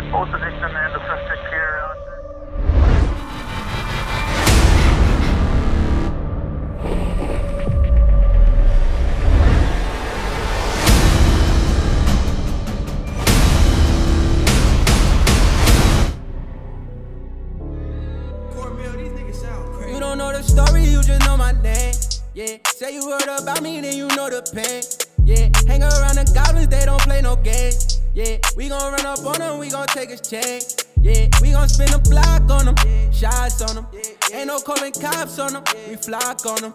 10, hold position and the suspect here. You don't know the story, you just know my name. Yeah, say you heard about me, then you know the pain. Yeah, hang around the goblins, they don't play no games. Yeah, we gon' run up on them, we gon' take his chain. Yeah, we gon' spin a block on them, shots on them. Ain't no calling cops on them, we flock on them.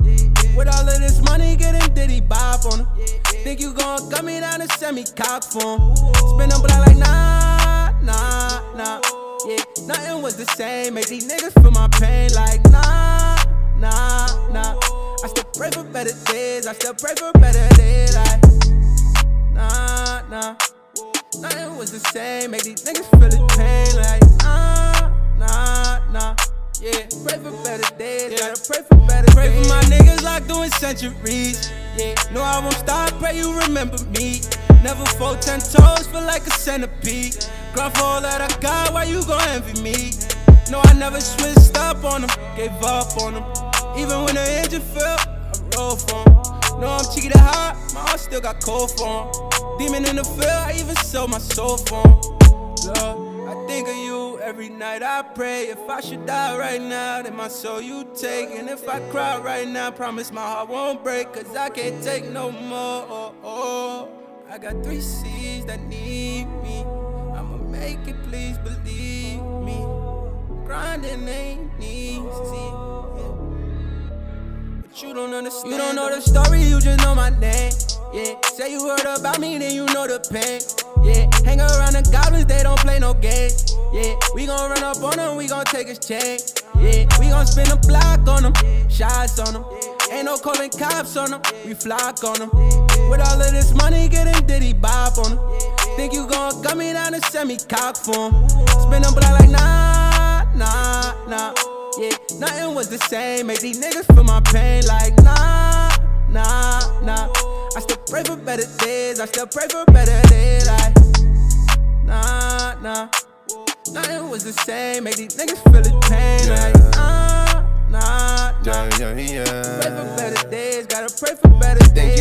With all of this money, getting diddy bop on them. Think you gon' cut me down and send me cock for 'em. Spin a block like nah, nah, nah. Yeah, nothing was the same. Make these niggas feel my pain like nah, nah, nah. I still pray for better days. I still pray for better days. Like nah, nah. Was the same. Make these niggas feel the pain like nah, nah, nah. Yeah, pray for better days. Gotta pray for better Pray for my niggas locked doing centuries. Yeah, no, I won't stop. Pray you remember me. Never fold ten toes, feel like a centipede. Grind for all that I got, why you gon' envy me? No, I never switched up on them, gave up on them. Even when the engine failed, I roll for 'em. No, I'm Cheeky Thehot, my heart still got cold for 'em. Demon in the field, I even sold my soul for 'em. Love, I think of you every night I pray. If I should die right now, then my soul you take. And if I cry right now, promise my heart won't break. Cause I can't take no more. Oh, oh. I got three C's that need me. I'ma make it, please believe me. Grinding ain't easy. Don't understand. You don't know the story, you just know my name. Yeah, say you heard about me, then you know the pain. Yeah, hang around the goblins, they don't play no games. Yeah, we gon' run up on them, we gon' take his chain. Yeah, we gon' spin a block on them, shots on them. Ain't no calling cops on them, we flock on them. With all of this money, getting diddy bop on them. Think you gon' cut me down and send me cock for 'em. Spin a block like nah, nah, nah. Yeah, nothing was the same. Make these niggas feel my pain like nah, nah, nah. I still pray for better days. I still pray for better days. Like nah, nah. Nothing was the same. Make these niggas feel the pain like nah, nah, nah. Yeah, yeah, Pray for better days. Gotta pray for better days.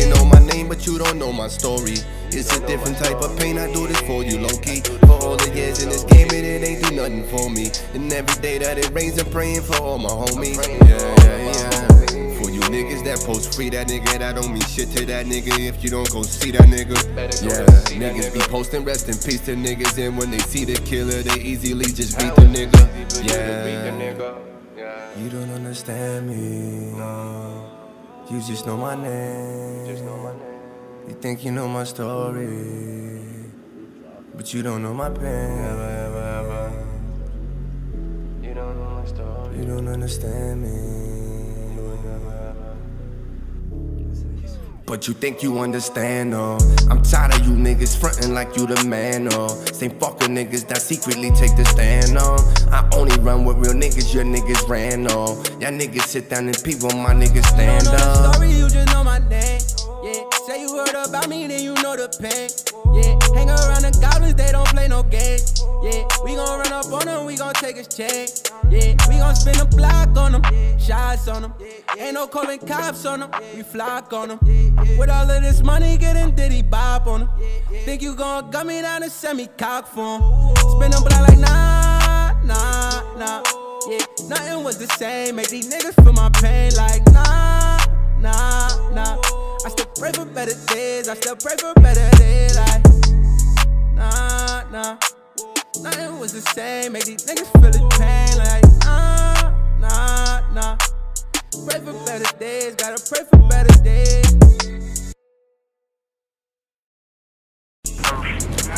You know my name, but you don't know my story. It's a different type of pain. I do this for you, low key. For all the years in this game, and it ain't do nothing for me. And every day that it rains, I'm praying for all my homies. Yeah, yeah, yeah. For you niggas that post free that nigga, that don't mean shit to that nigga. If you don't go see that nigga, yeah. Niggas be posting rest in peace to niggas, and when they see the killer, they easily just beat the nigga. Yeah. You don't understand me, no. You just know my name. You just know my name. You think you know my story, but you don't know my pain. You don't know my story. You don't understand me. But you think you understand, oh I'm tired of you niggas frontin' like you the man, oh Same fucking niggas that secretly take the stand, oh I only run with real niggas, your niggas ran, oh Y'all niggas sit down and people, my niggas stand You don't know the up story, you just know my name. Yeah, say you heard about me, then you know the pain. Yeah, hang around the goblins, they don't play no games. Yeah, we gon' run up on them, we gon' take his chain. Yeah, we gon' spin a block on them, shots on them. Ain't no calling cops on them, we flock on them. With all of this money, getting diddy bop on them. Think you gon' cut me down and send me cock for 'em. Spin a block like nah, nah, nah. Yeah, nothing was the same. Make these niggas feel my pain pray days. I still pray for better days. Like nah, nah. Nothing was the same. Make these niggas feel the pain like nah, nah, nah. Pray for better days. Gotta pray for better days.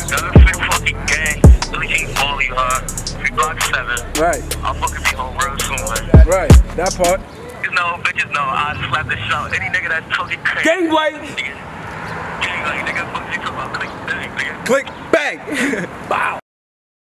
Another sick fucking gang. Really ain't uh, ball you hard. Free block seven. Right, I'll fucking be home real soon, man. right. That part. You know, bitches know I slap the shot. Any nigga that's talking crazy. Gangway. Gang like nigga, fuck you talking about click bang. Bow.